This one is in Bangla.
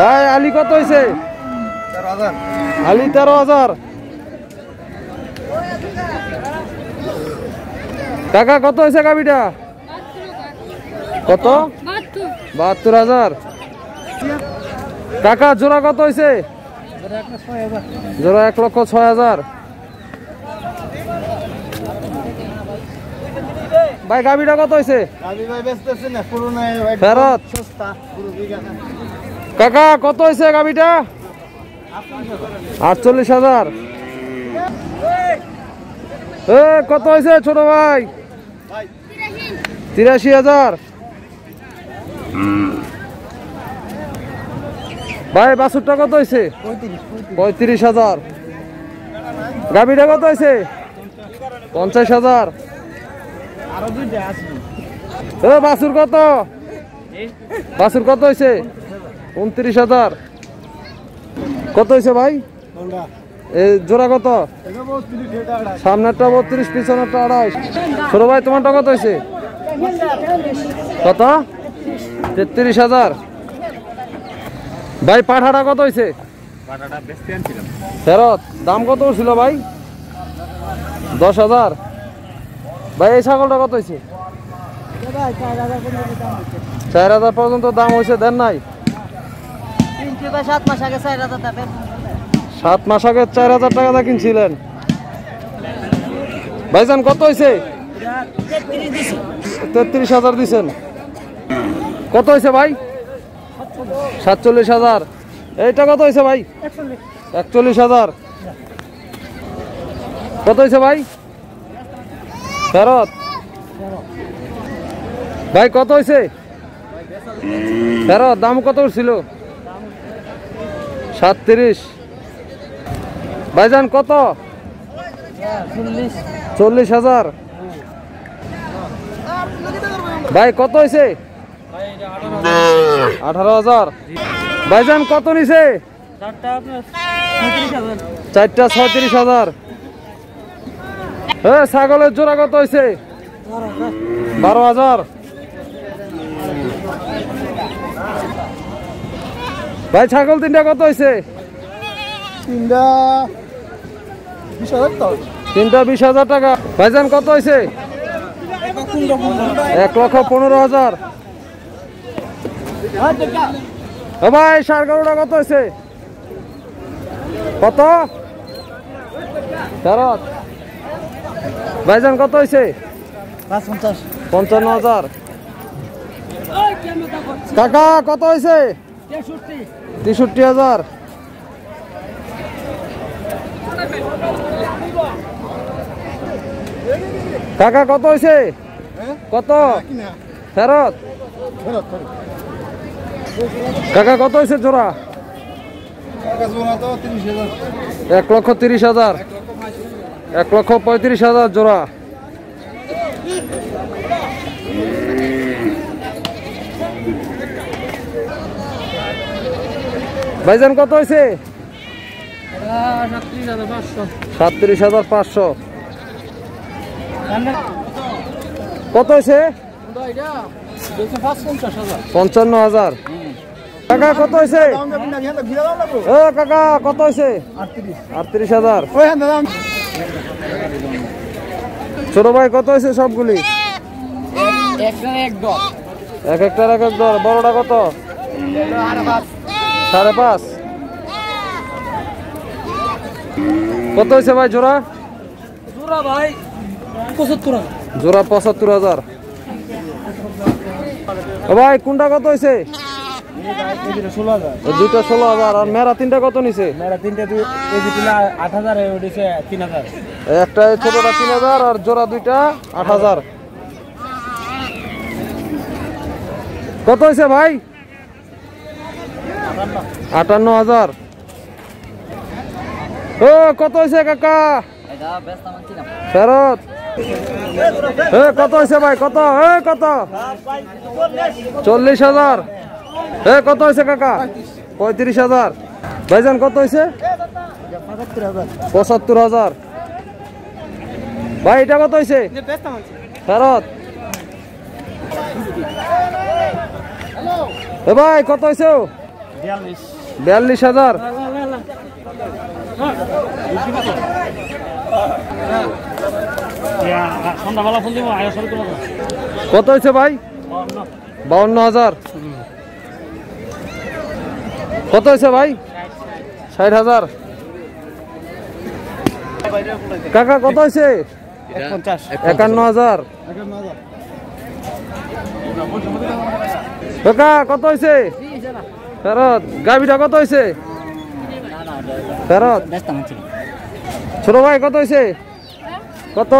ভাই আলি কত হয়েছে আলি তেরো হাজার। কাকা কত হয়েছে গাবিটা কত? বাহাত্তর হাজার। কাকা জোড়া কত হয়েছে জোড়া এক লক্ষ ছয় হাজার। ভাই গাবিটা কত হয়েছে ফেরত। কাকা, কত হয়েছে গাবিটা? আটচল্লিশ হাজার। কত হয়েছে ছোট ভাই? তিরাশি হাজার। ভাই বাসুরটা কত হয়েছে? পঁয়ত্রিশ হাজার। গাবিটা কত হয়েছে? পঞ্চাশ হাজার। বাসুর কত? বাসুর কত হয়েছে? উনত্রিশ হাজার। কত হয়েছে ভাই? জোড়া কত? সামনেরটা বত্রিশ পিছনেরটা আড়াইশ। ছোট ভাই তোমারটা কত হয়েছে? কত? তেত্রিশ হাজার। ভাই পাঠাটা কত হয়েছে? ফেরত। দাম কত ছিল ভাই? দশ হাজার। ভাই এই ছাগলটা কত হয়েছে। চার হাজার পর্যন্ত দাম হয়েছে দেন নাই? সাত মাস আগে চার হাজার টাকা সাত মাস দা কিনছিলেন? ভাইজান, কত হয়েছে তেত্রিশ হাজার দিছেন। কত হয়েছে ভাই? সাতচল্লিশ হাজার। এইটা কত হয়েছে ভাই? একচল্লিশ হাজার। কত হয়েছে ভাই? ফেরত। ভাই, কত হয়েছে ফেরত, দাম কত ছিল সাতত্রিশ। ভাইজান, কত? চল্লিশ হাজার। ভাই, কত হয়েছে আঠারো হাজার। ভাইজান, কত নিছে? চারটা পঁয়ত্রিশ হাজার। এ, ছাগলের জোড়া কত হয়েছে বারো হাজার। ভাই ছাগল তিনটা কত হয়েছে তিনটা বিশ হাজার তো তিনটা বিশ হাজার টাকা। ভাইজান কত হয়েছে এক লক্ষ পনেরো হাজার। ভাই সার গরুটা কত হয়েছে কত? ফেরত ভাইজান কত হয়েছে পঞ্চান্ন হাজার। কাকা কত হয়েছে তেষট্টি হাজার। কাকা কত হয়েছে কত? ফেরত? কাকা কত হয়েছে জোড়া? এক লক্ষ তিরিশ হাজার। এক লক্ষ পঁয়ত্রিশ হাজার জোড়া। ভাইজান কত হয়েছে? সাতত্রিশ হাজার পাঁচশো। কত হয়েছে? পঞ্চান্ন হাজার। কাকা কত হয়েছে? ও কাকা কত হয়েছে? আটত্রিশ হাজার। ছোট ভাই কত হয়েছে সবগুলি? এক একটার এক এক দর বড়টা কত? সাড়ে পাঁচ। কত হয়েছে ভাই জোড়া? জোড়া ভাই পঁচাত্তর জোড়া পঁচাত্তর হাজার। ভাই কোনটা কত হয়েছে? দুইটা ষোলো হাজার। আর মেরা তিনটা কত নিছে? একটা ছোটটা তিন হাজার আর জোড়া দুইটা আট হাজার। কত হয়েছে ভাই? আটান্ন হাজার। ও, কত হয়েছে কাকা? ফেরত। এ, কত হয়েছে ভাই? কত? এ, কত? চল্লিশ হাজার। এ, কত হয়েছে কাকা? পঁয়ত্রিশ হাজার। ভাইজান, কত হয়েছে? পঁচাত্তর হাজার। ভাই, এটা কত হয়েছে? ফেরত। এ, ভাই, কত হয়েছে বিয়াল্লিশ। হাজার? কত হয়েছে ভাই? বাউন্ন হাজার। কত হয়েছে ভাই? ষাট হাজার। কাকা, কত হয়েছে? একান্ন হাজার। কাকা, কত হয়েছে? ফেরত গাভিটা কত হয়েছে ফেরত। ছোট ভাই কত হয়েছে কত.